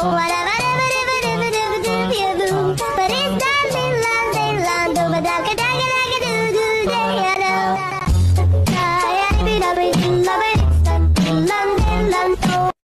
But it's done, they land, they land, over the